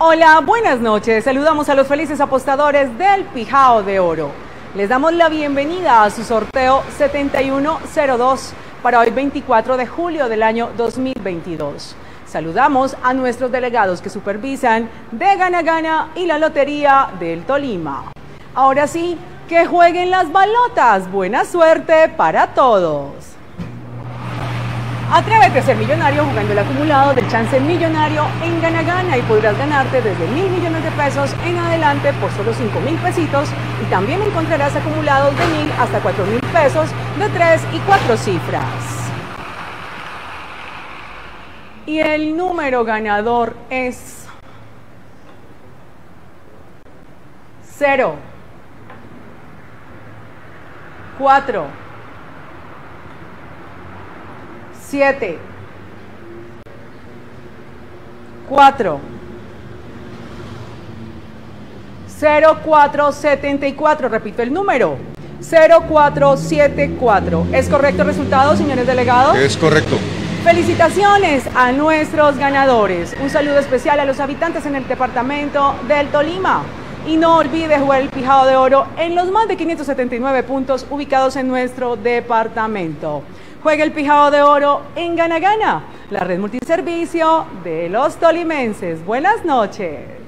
Hola, buenas noches. Saludamos a los felices apostadores del Pijao de Oro. Les damos la bienvenida a su sorteo 7102 para hoy 24 de julio del año 2022. Saludamos a nuestros delegados que supervisan de Gana Gana y la Lotería del Tolima. Ahora sí, que jueguen las balotas. Buena suerte para todos. Atrévete a ser millonario jugando el acumulado del chance millonario en Gana Gana y podrás ganarte desde mil millones de pesos en adelante por solo cinco mil pesitos y también encontrarás acumulados de mil hasta cuatro mil pesos de tres y cuatro cifras. Y el número ganador es 0, 4, 7, 4, 0474. Repito el número. 0474. ¿Es correcto el resultado, señores delegados? Es correcto. Felicitaciones a nuestros ganadores. Un saludo especial a los habitantes en el departamento del Tolima. Y no olvide jugar el pijado de oro en los más de 579 puntos ubicados en nuestro departamento. Juega el pijado de oro en Gana Gana, la red multiservicio de los tolimenses. Buenas noches.